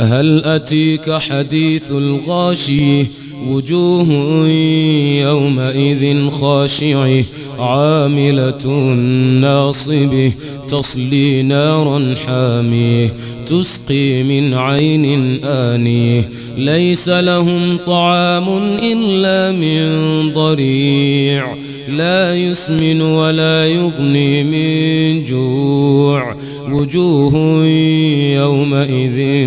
هل أتيك حديث الغاشي؟ وجوه يومئذ خاشعه عاملة ناصبه تصلي نارا حاميه تسقي من عين آنيه ليس لهم طعام إلا من ضريع. لا يسمن ولا يغني من جوع. وجوه يومئذ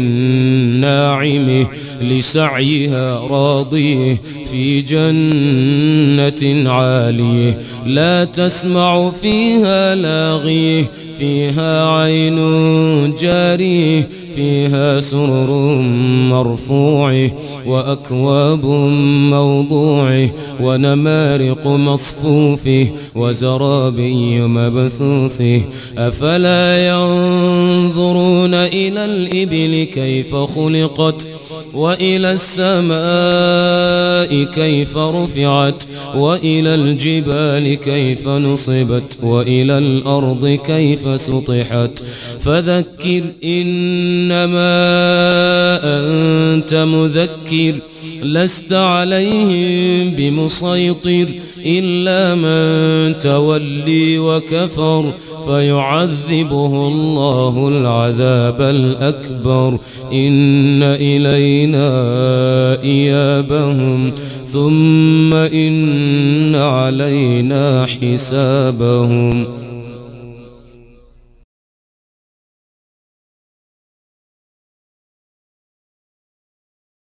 ناعمه لسعيها راضيه في جنة عاليه لا تسمع فيها لاغيه فيها عين جاريه فيها سرر مرفوع وأكواب موضوع ونمارق مصفوف وزرابي مبثوث أفلا ينظرون إلى الإبل كيف خلقت وإلى السماء كيف رفعت وإلى الجبال كيف نصبت وإلى الأرض كيف سطحت فذكر إنما أنت مذكر لست عليهم بمسيطر إلا من تولي وكفر فيعذبه الله العذاب الأكبر. إن إلينا إيابهم ثم إن علينا حسابهم.